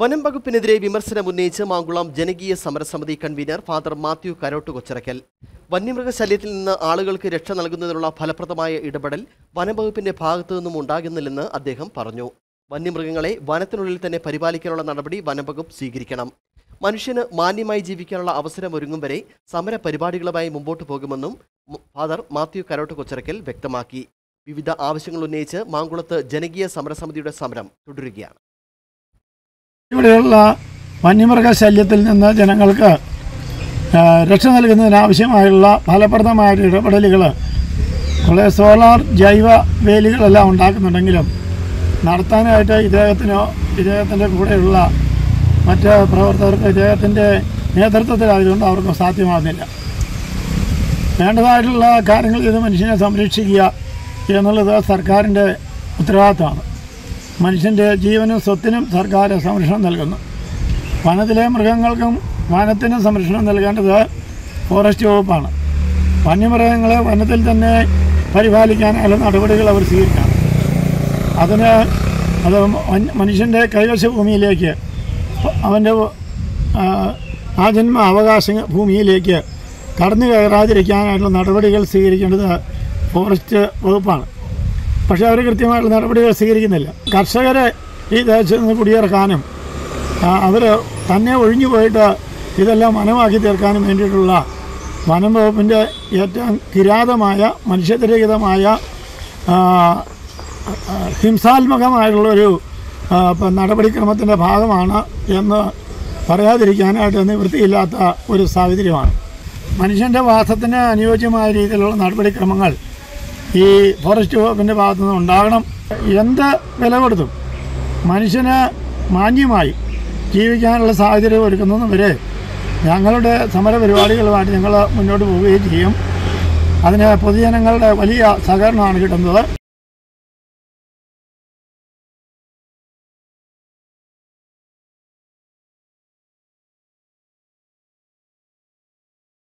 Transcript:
വനം വകുപ്പിനെതിരെ വിമർശനം ഉന്നയിച്ച് മാങ്കുളം ജനകീയ സമരസമിതി കൺവീനർ ഫാദർ മാത്യു കരോട്ട് കൊച്ചിറക്കൽ വന്യമൃഗശല്യത്തിൽ നിന്ന് ആളുകൾക്ക് രക്ഷ നൽകുന്നതിനുള്ള ഫലപ്രദമായ ഇടപെടൽ വനംവകുപ്പിന്റെ ഭാഗത്തു നിന്നും ഉണ്ടാകുന്നില്ലെന്ന് അദ്ദേഹം പറഞ്ഞു. വന്യമൃഗങ്ങളെ വനത്തിനുള്ളിൽ തന്നെ പരിപാലിക്കാനുള്ള നടപടി വനംവകുപ്പ് സ്വീകരിക്കണം. മനുഷ്യന് മാന്യമായി ജീവിക്കാനുള്ള അവസരം ഒരുങ്ങും വരെ സമര പരിപാടികളുമായി മുമ്പോട്ട് പോകുമെന്നും ഫാദർ മാത്യു കരോട്ട് കൊച്ചിറക്കൽ വ്യക്തമാക്കി. വിവിധ ആവശ്യങ്ങൾ ഉന്നയിച്ച് മാങ്കുളത്ത് ജനകീയ സമരസമിതിയുടെ സമരം തുടരുകയാണ്. ഇവിടെയുള്ള വന്യമൃഗശല്യത്തിൽ നിന്ന് ജനങ്ങൾക്ക് രക്ഷ നൽകുന്നതിനാവശ്യമായുള്ള ഫലപ്രദമായ ഇടപെടലുകൾ കുറേ സോളാർ ജൈവ വേലികളെല്ലാം ഉണ്ടാക്കുന്നുണ്ടെങ്കിലും നടത്താനായിട്ട് ഇദ്ദേഹത്തിനോ ഇദ്ദേഹത്തിന്റെ കൂടെയുള്ള മറ്റ് പ്രവർത്തകർക്ക് ഇദ്ദേഹത്തിന്റെ നേതൃത്വത്തിലായതുകൊണ്ട് അവർക്ക് സാധ്യമാകുന്നില്ല. വേണ്ടതായിട്ടുള്ള കാര്യങ്ങൾ ചെയ്ത് മനുഷ്യനെ സംരക്ഷിക്കുക എന്നുള്ളത് സർക്കാരിന്റെ ഉത്തരവാദിത്തമാണ് മനുഷ്യന്റെ ജീവനും സ്വത്തിനും സർക്കാർ സംരക്ഷണം നൽകുന്നു. വനത്തിലെ മൃഗങ്ങൾക്കും വനത്തിനും സംരക്ഷണം നൽകേണ്ടത് ഫോറസ്റ്റ് വകുപ്പാണ്. വന്യമൃഗങ്ങളെ വനത്തിൽ തന്നെ പരിപാലിക്കാൻ പരിപാലിക്കാനുള്ള നടപടികൾ അവർ സ്വീകരിക്കണം. അതിന് അത് മനുഷ്യന്റെ കൈവശ ഭൂമിയിലേക്ക് അവന്റെ ആ, ജന്മ അവകാശ ഭൂമിയിലേക്ക് കടന്നു കയറാതിരിക്കാനായിട്ടുള്ള നടപടികൾ സ്വീകരിക്കേണ്ടത് ഫോറസ്റ്റ് വകുപ്പാണ്. പക്ഷേ അവർ കൃത്യമായിട്ടുള്ള നടപടികൾ സ്വീകരിക്കുന്നില്ല. കർഷകരെ ഈ ദേശത്ത് നിന്ന് കുടിയിറക്കാനും അവർ തന്നെ ഒഴിഞ്ഞു പോയിട്ട് ഇതെല്ലാം വനമാക്കി തീർക്കാനും വേണ്ടിയിട്ടുള്ള വനം വകുപ്പിന്റെ ഏറ്റവും കിരാതമായ മനുഷ്യരഹിതമായ ഹിംസാത്മകമായിട്ടുള്ളൊരു നടപടിക്രമത്തിന്റെ ഭാഗമാണ് എന്ന് പറയാതിരിക്കാനായിട്ട് നിവൃത്തിയില്ലാത്ത ഒരു സാഹചര്യമാണ്. മനുഷ്യന്റെ വാസത്തിന് അനുയോജ്യമായ രീതിയിലുള്ള നടപടിക്രമങ്ങൾ ഈ ഫോറസ്റ്റ് വകുപ്പിന്റെ ഭാഗത്തു നിന്ന് ഉണ്ടാകണം. എന്ത് വില കൊടുത്തും മനുഷ്യന് മാന്യമായി ജീവിക്കാനുള്ള സാഹചര്യം ഒരുക്കുന്നതും വരെ ഞങ്ങളുടെ സമര പരിപാടികളുമായിട്ട് ഞങ്ങൾ മുന്നോട്ട് പോവുകയും ചെയ്യും. അതിന് പൊതുജനങ്ങളുടെ വലിയ സഹകരണമാണ് കിട്ടുന്നത്.